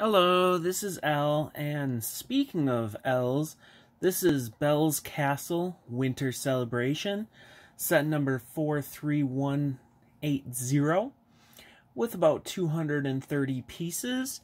Hello, this is L, and speaking of L's, this is Belle's Castle Winter Celebration, set number 43180, with about 230 pieces,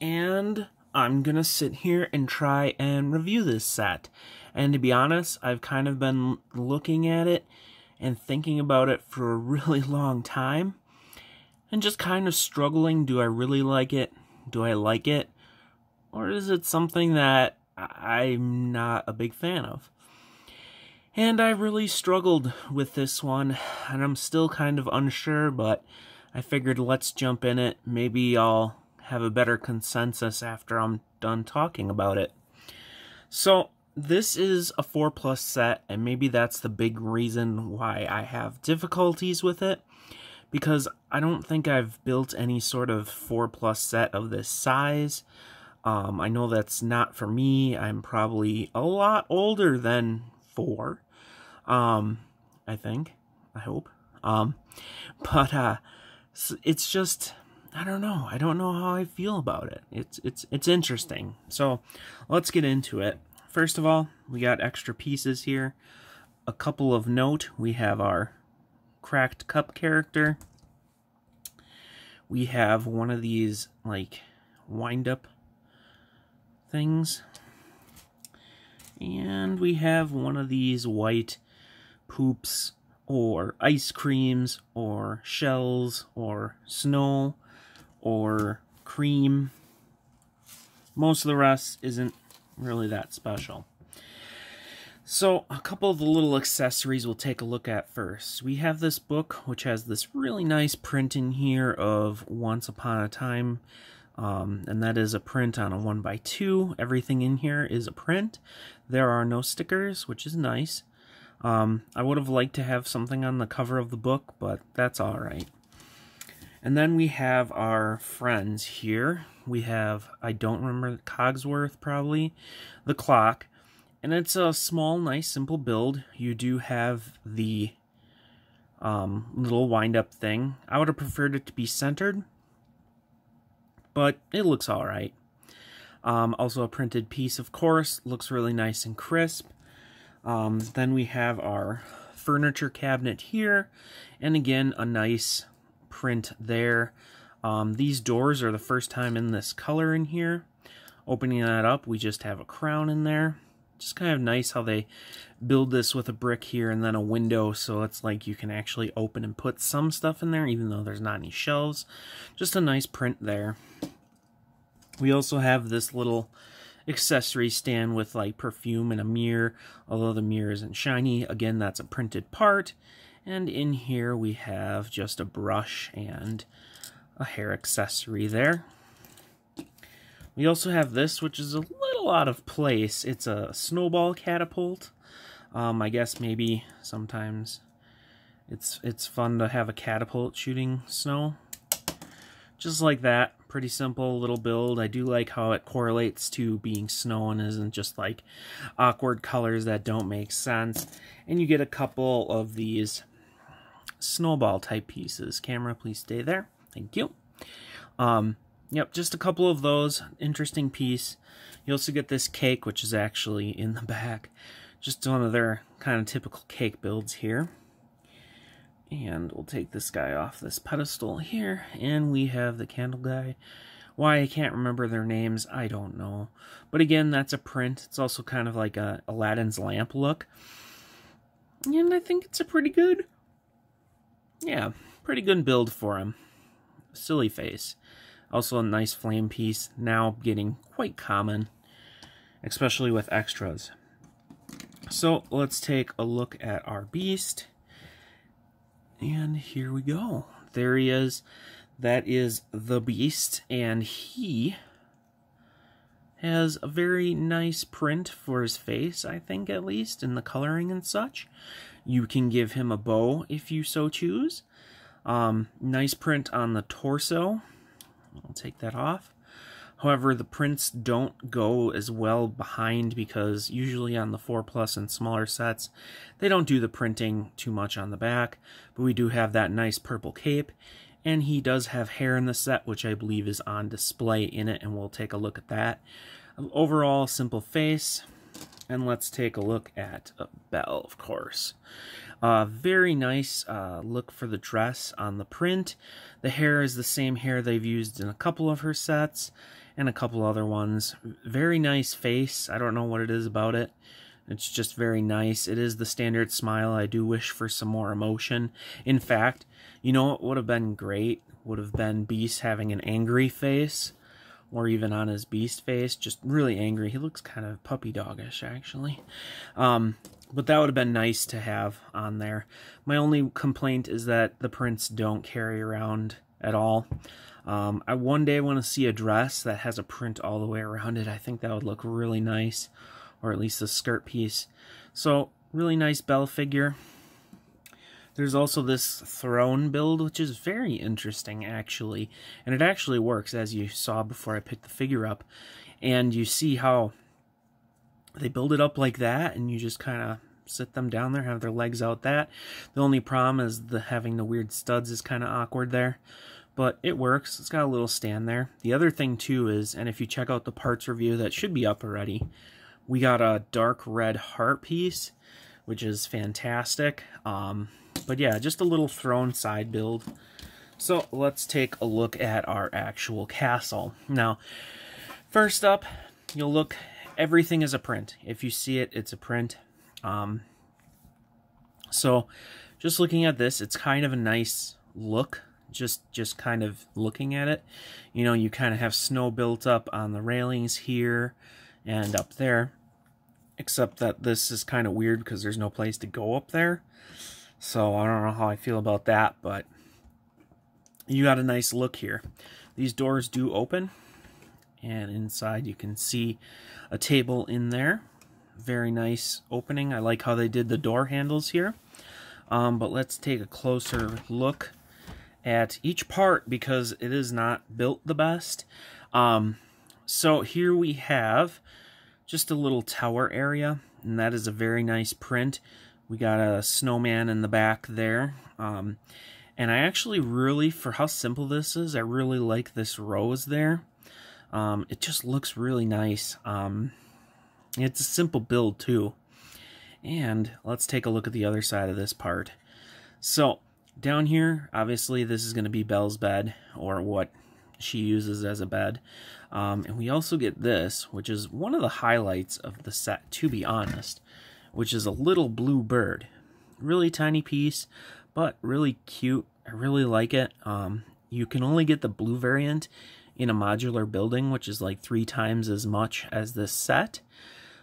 and I'm gonna sit here and try and review this set. And to be honest, I've kind of been looking at it and thinking about it for a really long time, and just kind of struggling, do I really like it? Do I like it? Or is it something that I'm not a big fan of? And I really struggled with this one, and I'm still kind of unsure, but I figured let's jump in it. Maybe I'll have a better consensus after I'm done talking about it. So, this is a 4 plus set, and maybe that's the big reason why I have difficulties with it because I don't think I've built any sort of 4 plus set of this size. Um, I know that's not for me. I'm probably a lot older than 4. Um, I think. I hope. Um, but uh, it's just I don't know. I don't know how I feel about it. It's it's it's interesting. So let's get into it. First of all, we got extra pieces here. A couple of note. We have our cracked cup character. We have one of these, like, wind-up things. And we have one of these white poops or ice creams or shells or snow or cream. Most of the rest isn't really that special. So, a couple of the little accessories we'll take a look at first. We have this book, which has this really nice print in here of Once Upon a Time, um, and that is a print on a 1x2. Everything in here is a print. There are no stickers, which is nice. Um, I would have liked to have something on the cover of the book, but that's alright. And then we have our friends here. We have, I don't remember, Cogsworth probably, the clock, and it's a small, nice, simple build. You do have the um, little wind-up thing. I would have preferred it to be centered, but it looks alright. Um, also a printed piece, of course. Looks really nice and crisp. Um, then we have our furniture cabinet here. And again, a nice print there. Um, these doors are the first time in this color in here. Opening that up, we just have a crown in there just kind of nice how they build this with a brick here and then a window so it's like you can actually open and put some stuff in there even though there's not any shelves. Just a nice print there. We also have this little accessory stand with like perfume and a mirror, although the mirror isn't shiny. Again, that's a printed part. And in here we have just a brush and a hair accessory there. We also have this, which is a out of place. It's a snowball catapult. Um, I guess maybe sometimes it's it's fun to have a catapult shooting snow. Just like that. Pretty simple little build. I do like how it correlates to being snow and isn't just like awkward colors that don't make sense. And you get a couple of these snowball type pieces. Camera, please stay there. Thank you. Um, Yep, just a couple of those. Interesting piece. You also get this cake, which is actually in the back. Just one of their kind of typical cake builds here. And we'll take this guy off this pedestal here. And we have the candle guy. Why I can't remember their names, I don't know. But again, that's a print. It's also kind of like a Aladdin's lamp look. And I think it's a pretty good... Yeah, pretty good build for him. Silly face. Also a nice flame piece, now getting quite common, especially with extras. So let's take a look at our beast. And here we go. There he is. That is the beast, and he has a very nice print for his face, I think at least, in the coloring and such. You can give him a bow if you so choose. Um, nice print on the torso, I'll take that off. However, the prints don't go as well behind because usually on the 4 Plus and smaller sets, they don't do the printing too much on the back, but we do have that nice purple cape, And he does have hair in the set, which I believe is on display in it, and we'll take a look at that. Overall, simple face. And let's take a look at Belle, of course. Uh, very nice uh, look for the dress on the print. The hair is the same hair they've used in a couple of her sets and a couple other ones. Very nice face. I don't know what it is about it. It's just very nice. It is the standard smile. I do wish for some more emotion. In fact, you know what would have been great? Would have been Beast having an angry face. Or even on his Beast face. Just really angry. He looks kind of puppy dogish, actually. Um, but that would have been nice to have on there. My only complaint is that the prints don't carry around at all. Um, I one day want to see a dress that has a print all the way around it. I think that would look really nice or at least the skirt piece. So, really nice Belle figure. There's also this throne build, which is very interesting, actually. And it actually works, as you saw before I picked the figure up. And you see how they build it up like that, and you just kind of sit them down there, have their legs out that. The only problem is the having the weird studs is kind of awkward there. But it works. It's got a little stand there. The other thing, too, is, and if you check out the parts review, that should be up already, we got a dark red heart piece, which is fantastic. Um, but yeah, just a little throne side build. So let's take a look at our actual castle. Now, first up, you'll look, everything is a print. If you see it, it's a print. Um, so just looking at this, it's kind of a nice look. Just, just kind of looking at it. You know, you kind of have snow built up on the railings here and up there. Except that this is kind of weird because there's no place to go up there. So I don't know how I feel about that, but you got a nice look here. These doors do open, and inside you can see a table in there. Very nice opening. I like how they did the door handles here. Um, but let's take a closer look at each part because it is not built the best. Um, so here we have just a little tower area, and that is a very nice print. We got a snowman in the back there. Um, and I actually really, for how simple this is, I really like this rose there. Um, it just looks really nice. Um, it's a simple build too. And let's take a look at the other side of this part. So down here, obviously this is going to be Belle's bed, or what she uses as a bed. Um, and we also get this, which is one of the highlights of the set, to be honest, which is a little blue bird. Really tiny piece, but really cute. I really like it. Um, you can only get the blue variant in a modular building, which is like three times as much as this set.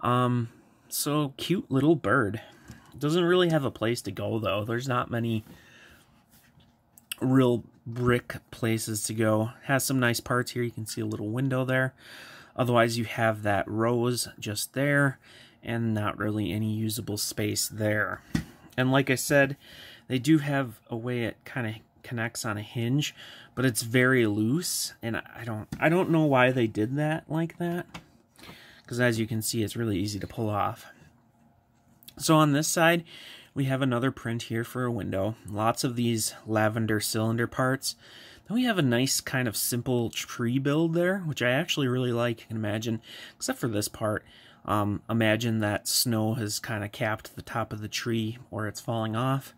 Um, so cute little bird. Doesn't really have a place to go though. There's not many real brick places to go. Has some nice parts here. You can see a little window there. Otherwise, you have that rose just there and not really any usable space there. And like I said, they do have a way it kind of connects on a hinge, but it's very loose, and I don't I don't know why they did that like that. Because as you can see, it's really easy to pull off. So on this side, we have another print here for a window. Lots of these lavender cylinder parts. Then we have a nice kind of simple tree build there, which I actually really like. You can imagine, except for this part, um, imagine that snow has kind of capped the top of the tree or it's falling off.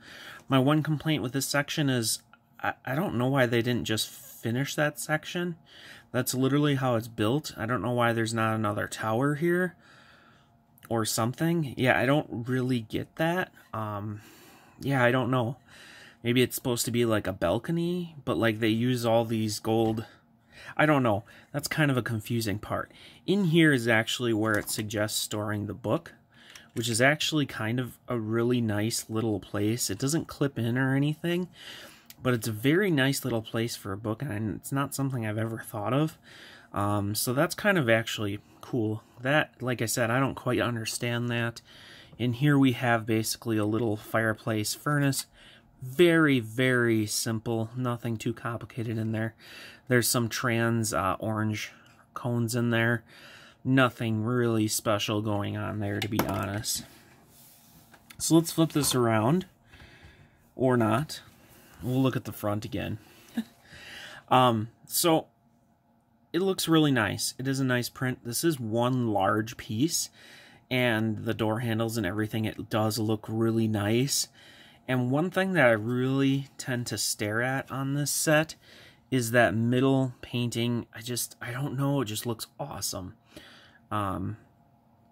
My one complaint with this section is I, I don't know why they didn't just finish that section. That's literally how it's built. I don't know why there's not another tower here or something. Yeah, I don't really get that. Um, yeah, I don't know. Maybe it's supposed to be like a balcony, but like they use all these gold. I don't know. That's kind of a confusing part. In here is actually where it suggests storing the book, which is actually kind of a really nice little place. It doesn't clip in or anything, but it's a very nice little place for a book, and it's not something I've ever thought of. Um, so that's kind of actually cool. That, like I said, I don't quite understand that. And here we have basically a little fireplace furnace. Very, very simple. Nothing too complicated in there. There's some trans uh, orange cones in there. Nothing really special going on there, to be honest. So let's flip this around. Or not. We'll look at the front again. Um, so it looks really nice. It is a nice print. This is one large piece, and the door handles and everything, it does look really nice. And one thing that I really tend to stare at on this set is that middle painting. I just, I don't know, it just looks awesome. Um,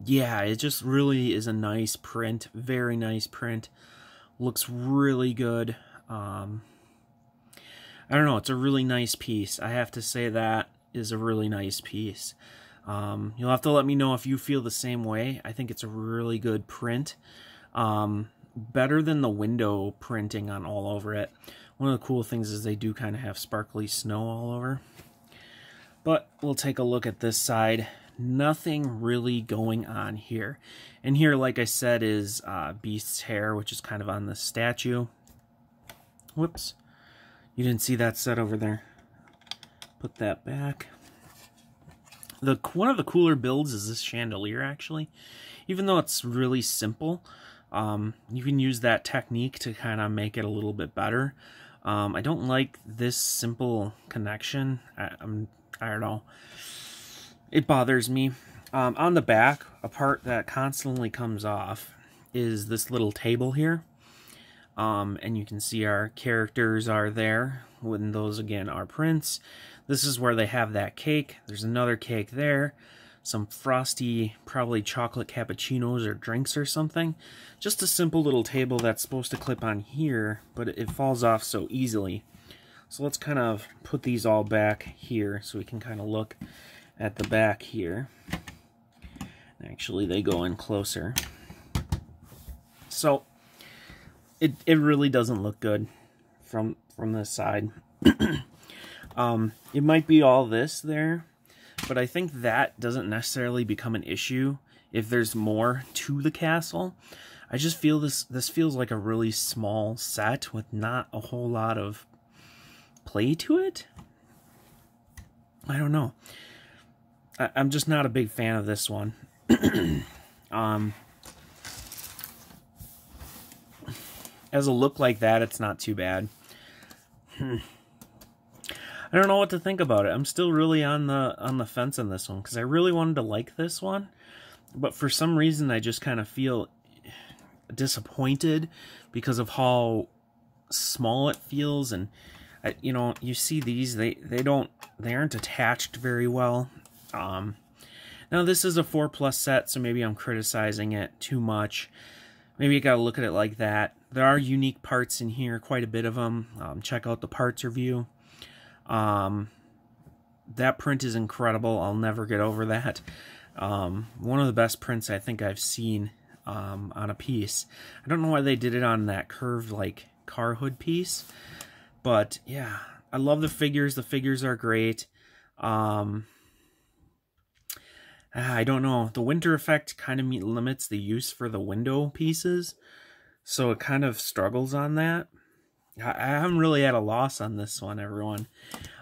yeah, it just really is a nice print. Very nice print. Looks really good. Um, I don't know, it's a really nice piece. I have to say that is a really nice piece. Um, you'll have to let me know if you feel the same way. I think it's a really good print. Um, better than the window printing on all over it. One of the cool things is they do kind of have sparkly snow all over. But we'll take a look at this side. Nothing really going on here. And here, like I said, is uh, Beast's hair, which is kind of on the statue. Whoops. You didn't see that set over there. Put that back. The One of the cooler builds is this chandelier, actually. Even though it's really simple, um, you can use that technique to kind of make it a little bit better. Um, I don't like this simple connection. I, I'm, I don't know. It bothers me. Um, on the back, a part that constantly comes off is this little table here. Um, and you can see our characters are there. When those again are prints. This is where they have that cake. There's another cake there. Some frosty, probably chocolate cappuccinos or drinks or something. Just a simple little table that's supposed to clip on here, but it falls off so easily. So let's kind of put these all back here so we can kind of look at the back here. Actually, they go in closer. So, it, it really doesn't look good from from this side. um, it might be all this there, but I think that doesn't necessarily become an issue if there's more to the castle. I just feel this this feels like a really small set with not a whole lot of play to it. I don't know. I, am just not a big fan of this one. um, as a look like that, it's not too bad. I don't know what to think about it. I'm still really on the on the fence on this one because I really wanted to like this one, but for some reason I just kind of feel disappointed because of how small it feels and I, you know you see these they they don't they aren't attached very well um, now this is a 4 plus set, so maybe I'm criticizing it too much. Maybe you gotta look at it like that. There are unique parts in here, quite a bit of them. Um, check out the parts review. Um, that print is incredible. I'll never get over that. Um, one of the best prints I think I've seen um, on a piece. I don't know why they did it on that curved like car hood piece, but yeah, I love the figures. The figures are great. Um, I don't know. The winter effect kind of limits the use for the window pieces, so it kind of struggles on that. I, am really at a loss on this one, everyone.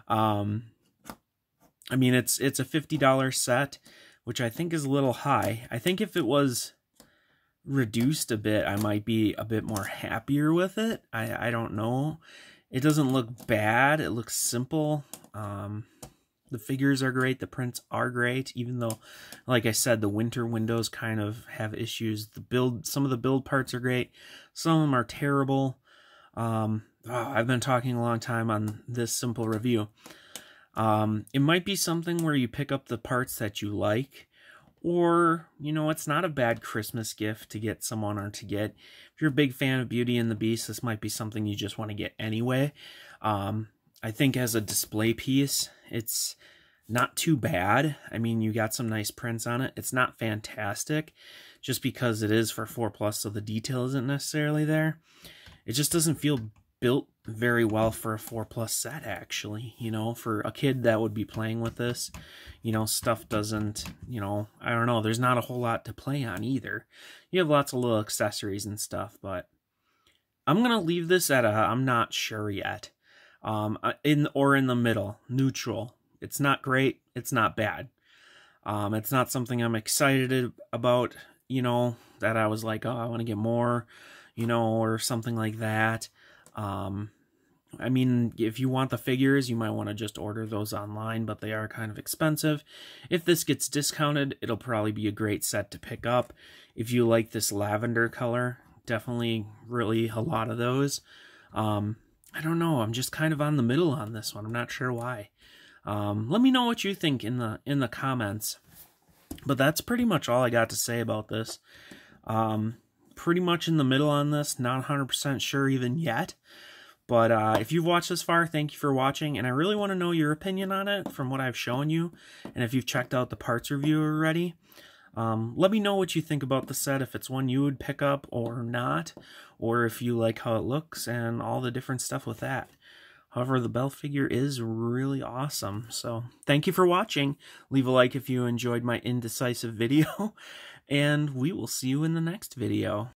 Um, I mean, it's it's a fifty dollar set, which I think is a little high. I think if it was reduced a bit, I might be a bit more happier with it. I I don't know. It doesn't look bad. It looks simple. Um, the figures are great. The prints are great, even though, like I said, the winter windows kind of have issues. The build, some of the build parts are great. Some of them are terrible. Um, oh, I've been talking a long time on this simple review. Um, it might be something where you pick up the parts that you like, or, you know, it's not a bad Christmas gift to get someone or to get. If you're a big fan of Beauty and the Beast, this might be something you just want to get anyway. Um, I think as a display piece, it's not too bad. I mean, you got some nice prints on it. It's not fantastic just because it is for 4 plus, so the detail isn't necessarily there. It just doesn't feel built very well for a 4 plus set, actually. You know, for a kid that would be playing with this, you know, stuff doesn't, you know, I don't know. There's not a whole lot to play on either. You have lots of little accessories and stuff, but I'm to leave this at a I'm not sure yet um, uh, in or in the middle, neutral. It's not great. It's not bad. Um, it's not something I'm excited about. You know that I was like, oh, I want to get more, you know, or something like that. Um, I mean, if you want the figures, you might want to just order those online, but they are kind of expensive. If this gets discounted, it'll probably be a great set to pick up. If you like this lavender color, definitely really a lot of those. Um, I don't know. I'm just kind of on the middle on this one. I'm not sure why. Um, let me know what you think in the in the comments. But that's pretty much all I got to say about this. Um, pretty much in the middle on this. Not 100% sure even yet. But uh, if you've watched this far, thank you for watching. And I really want to know your opinion on it from what I've shown you. And if you've checked out the parts review already. Um, let me know what you think about the set, if it's one you would pick up or not, or if you like how it looks and all the different stuff with that. However, the Belle figure is really awesome. So thank you for watching. Leave a like if you enjoyed my indecisive video, and we will see you in the next video.